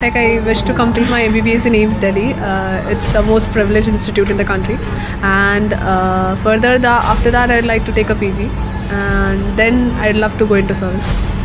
Like I wish to complete my MBBS in AIIMS Delhi. Uh, it's the most privileged institute in the country, and uh, further the, after that I'd like to take a PG, and then I'd love to go into service.